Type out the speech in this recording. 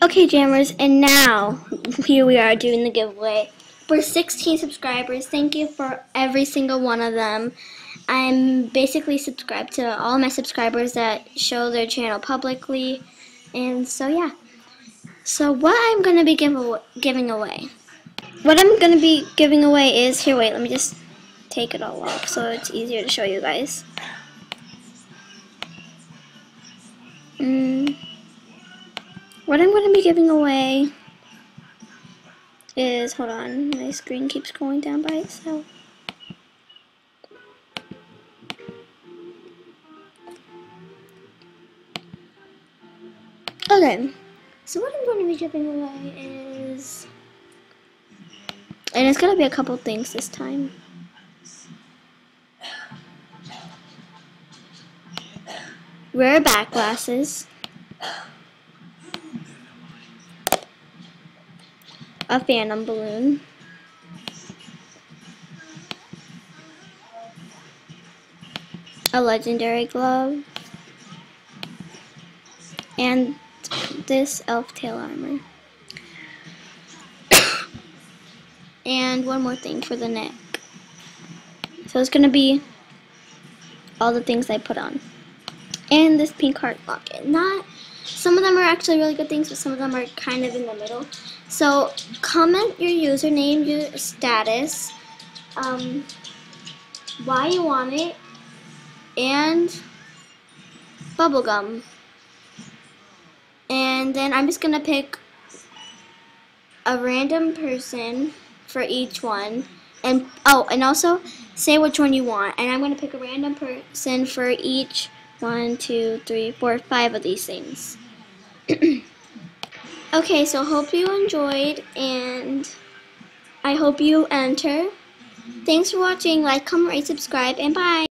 Okay, Jammers, and now here we are doing the giveaway. For 16 subscribers, thank you for every single one of them. I'm basically subscribed to all my subscribers that show their channel publicly. And so, yeah. So, what I'm going to be give aw giving away. What I'm going to be giving away is, here, wait, let me just take it all off so it's easier to show you guys. Mm. What I'm going to be giving away is, hold on, my screen keeps going down by itself. Okay, so what I'm going to be giving away is, and it's going to be a couple things this time. Rare back glasses. A phantom balloon. A legendary glove. And this elf tail armor. and one more thing for the neck. So it's going to be all the things I put on and this pink heart locket. Not some of them are actually really good things, but some of them are kind of in the middle. So comment your username, your status, um, why you want it, and bubblegum. And then I'm just gonna pick a random person for each one. And oh, and also say which one you want. And I'm gonna pick a random person for each one, two, three, four, five of these things. okay, so hope you enjoyed and I hope you enter. Thanks for watching. Like, comment, rate, subscribe, and bye.